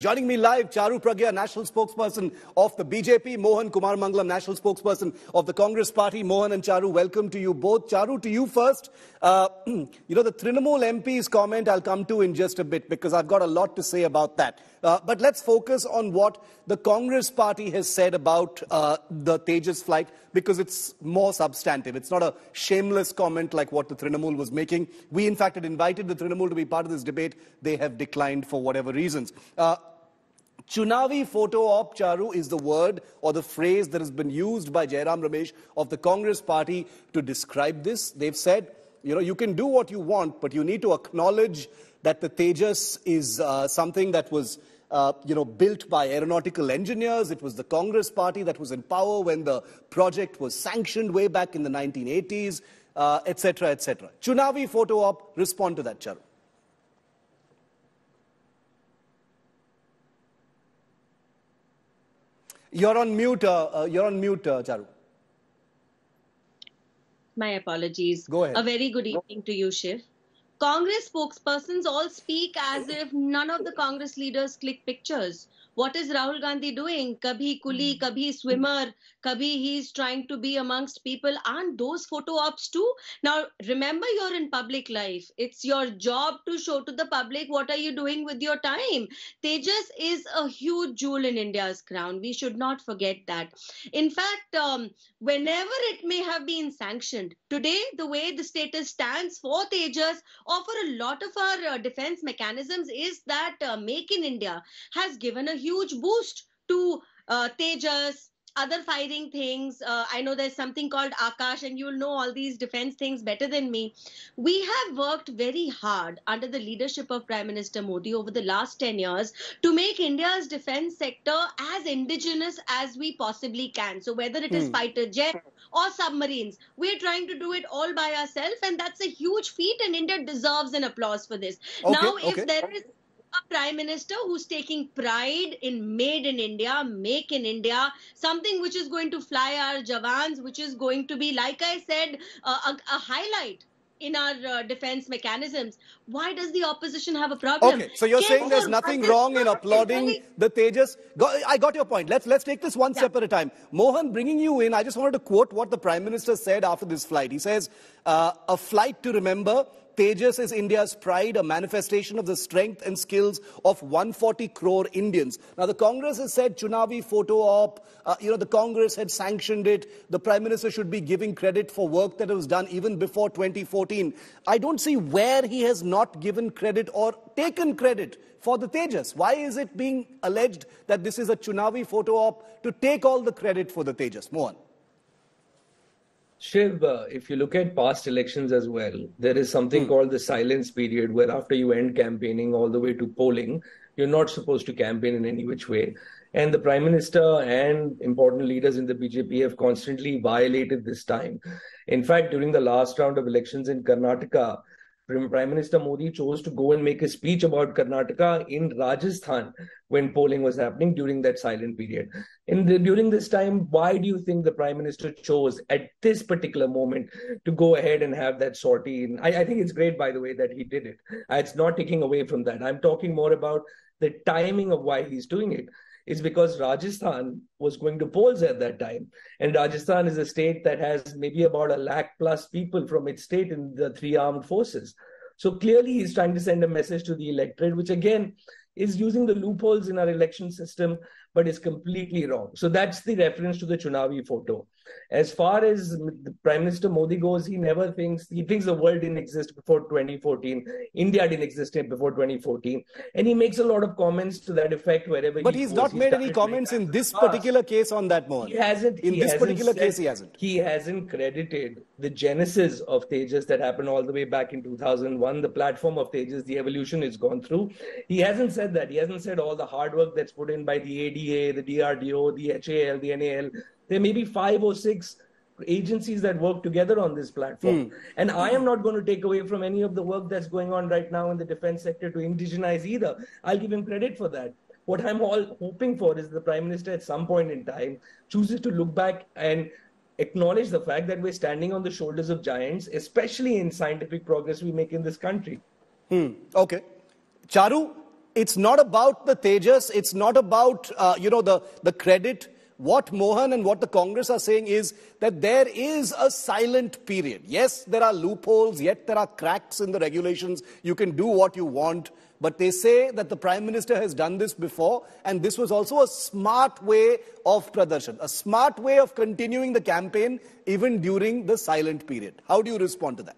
Joining me live, Charu Pragya, national spokesperson of the BJP, Mohan Kumaramangalam, national spokesperson of the Congress Party. Mohan and Charu, welcome to you both. Charu, to you first. Uh, you know, the Trinamool MP's comment I'll come to in just a bit because I've got a lot to say about that. Uh, but let's focus on what the Congress Party has said about uh, the Tejas flight because it's more substantive. It's not a shameless comment like what the Trinamool was making. We, in fact, had invited the Trinamool to be part of this debate. They have declined for whatever reasons. Chunavi photo op, Charu, is the word or the phrase that has been used by Jairam Ramesh of the Congress party to describe this. They've said, you know, you can do what you want, but you need to acknowledge that the Tejas is uh, something that was, uh, you know, built by aeronautical engineers. It was the Congress party that was in power when the project was sanctioned way back in the 1980s, etc., uh, etc. Et Chunavi photo op, respond to that, Charu. You're on mute. Uh, uh, you're on mute, uh, Charu. My apologies. Go ahead. A very good evening to you, Shiv. Congress spokespersons all speak as if none of the Congress leaders click pictures. What is Rahul Gandhi doing? Kabhi kuli, hmm. kabhi swimmer, kabhi he's trying to be amongst people. Aren't those photo ops too? Now, remember you're in public life. It's your job to show to the public what are you doing with your time. Tejas is a huge jewel in India's crown. We should not forget that. In fact, um, whenever it may have been sanctioned, today the way the status stands for Tejas or for a lot of our uh, defense mechanisms is that uh, Make in India has given a huge huge boost to uh, Tejas, other fighting things. Uh, I know there's something called Akash, and you'll know all these defense things better than me. We have worked very hard under the leadership of Prime Minister Modi over the last 10 years to make India's defense sector as indigenous as we possibly can. So, whether it is hmm. fighter jet or submarines, we're trying to do it all by ourselves, and that's a huge feat, and India deserves an applause for this. Okay, now, if okay. there is a prime minister who's taking pride in made in India, make in India, something which is going to fly our Jawans, which is going to be, like I said, uh, a, a highlight in our uh, defense mechanisms. Why does the opposition have a problem? Okay, so you're saying there's nothing wrong in applauding the Tejas. I got your point. Let's let's take this one yeah. step at a time. Mohan, bringing you in, I just wanted to quote what the Prime Minister said after this flight. He says, uh, "A flight to remember." Tejas is India's pride, a manifestation of the strength and skills of 140 crore Indians. Now, the Congress has said Chunavi photo op, uh, you know, the Congress had sanctioned it. The Prime Minister should be giving credit for work that was done even before 2014. I don't see where he has not given credit or taken credit for the Tejas. Why is it being alleged that this is a Chunavi photo op to take all the credit for the Tejas? Mohan. Shiv, uh, if you look at past elections as well, there is something hmm. called the silence period where after you end campaigning all the way to polling, you're not supposed to campaign in any which way. And the Prime Minister and important leaders in the BJP have constantly violated this time. In fact, during the last round of elections in Karnataka, Prime Minister Modi chose to go and make a speech about Karnataka in Rajasthan when polling was happening during that silent period. In the, during this time, why do you think the Prime Minister chose at this particular moment to go ahead and have that sortie? And I, I think it's great, by the way, that he did it. It's not taking away from that. I'm talking more about the timing of why he's doing it is because Rajasthan was going to polls at that time. And Rajasthan is a state that has maybe about a lakh plus people from its state in the three armed forces. So clearly, he's trying to send a message to the electorate, which again is using the loopholes in our election system, but is completely wrong. So that's the reference to the Chunavi photo. As far as Prime Minister Modi goes, he never thinks he thinks the world didn't exist before 2014. India didn't exist before 2014, and he makes a lot of comments to that effect wherever. But he he's goes. not made any comments in this particular case on that more. He hasn't. In he this hasn't particular said, case, he hasn't. He hasn't credited the genesis of Tejas that happened all the way back in 2001. The platform of Tejas, the evolution is gone through. He hasn't said that. He hasn't said all the hard work that's put in by the ADA, the DRDO, the HAL, the NAL there may be five or six agencies that work together on this platform. Mm. And I am not going to take away from any of the work that's going on right now in the defense sector to indigenize either. I'll give him credit for that. What I'm all hoping for is the Prime Minister at some point in time chooses to look back and acknowledge the fact that we're standing on the shoulders of giants, especially in scientific progress we make in this country. Hmm. Okay. Charu, it's not about the Tejas, it's not about, uh, you know, the, the credit. What Mohan and what the Congress are saying is that there is a silent period. Yes, there are loopholes, yet there are cracks in the regulations. You can do what you want. But they say that the Prime Minister has done this before, and this was also a smart way of Pradarshan, a smart way of continuing the campaign even during the silent period. How do you respond to that?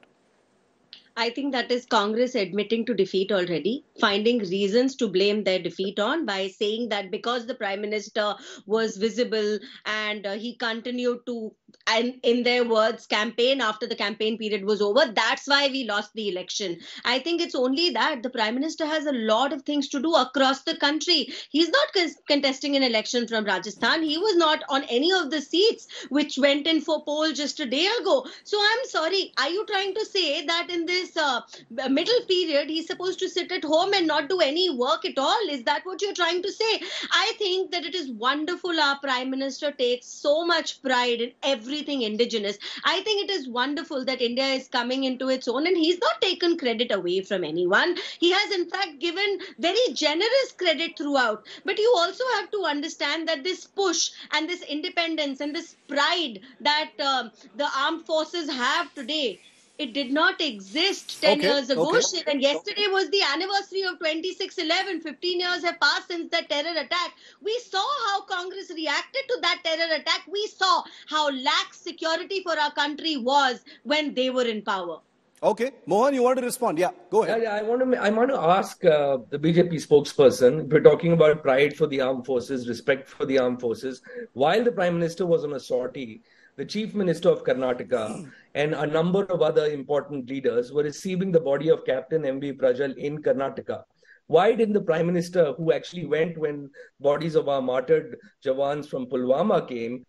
I think that is Congress admitting to defeat already, finding reasons to blame their defeat on by saying that because the prime minister was visible and uh, he continued to, and in their words, campaign after the campaign period was over, that's why we lost the election. I think it's only that the prime minister has a lot of things to do across the country. He's not con- contesting an election from Rajasthan. He was not on any of the seats which went in for poll just a day ago. So I'm sorry. Are you trying to say that in this this uh, middle period, he's supposed to sit at home and not do any work at all. Is that what you're trying to say? I think that it is wonderful our Prime Minister takes so much pride in everything indigenous. I think it is wonderful that India is coming into its own and he's not taken credit away from anyone. He has, in fact, given very generous credit throughout. But you also have to understand that this push and this independence and this pride that uh, the armed forces have today it did not exist 10 Okay, years ago. okay. Shiv. And yesterday was the anniversary of 2611. 15 years have passed since that terror attack. We saw how Congress reacted to that terror attack. We saw how lax security for our country was when they were in power. Okay, Mohan, you want to respond? Yeah, go Yeah, ahead. yeah, I want to. I want to ask uh, the BJP spokesperson. We're talking about pride for the armed forces, respect for the armed forces. While the prime minister was on a sortie, the chief minister of Karnataka and a number of other important leaders were receiving the body of Captain M.V. Pranjal in Karnataka. Why didn't the prime minister, who actually went when bodies of our martyred Jawans from Pulwama came,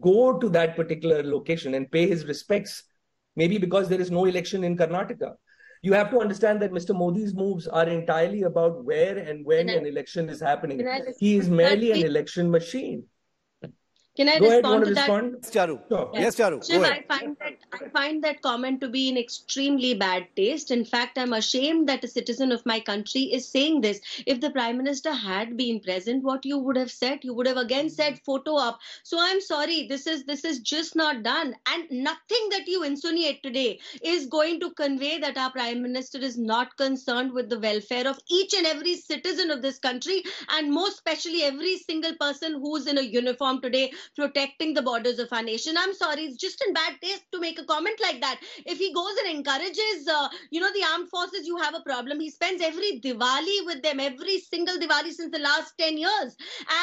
go to that particular location and pay his respects? Maybe because there is no election in Karnataka. You have to understand that Mr. Modi's moves are entirely about where and when I- an election is happening. Respond He is merely an election machine. Can I Go ahead, respond want to to that? respond? Yes, Charu. Sure. Yes, Charu. Shiv, I find that I find that comment to be in extremely bad taste. In fact, I'm ashamed that a citizen of my country is saying this. If the Prime Minister had been present, what you would have said, you would have again said photo up. So I'm sorry, this is this is just not done. And nothing that you insinuate today is going to convey that our Prime Minister is not concerned with the welfare of each and every citizen of this country, and most especially every single person who's in a uniform today protecting the borders of our nation. I'm sorry, it's just in bad taste to make a comment like that. If he goes and encourages, uh, you know, the armed forces, you have a problem. He spends every Diwali with them, every single Diwali since the last 10 years.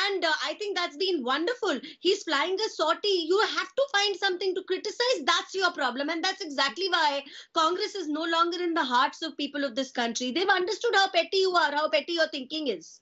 And uh, I think that's been wonderful. He's flying a sortie. You have to find something to criticize. That's your problem. And that's exactly why Congress is no longer in the hearts of people of this country. They've understood how petty you are, how petty your thinking is.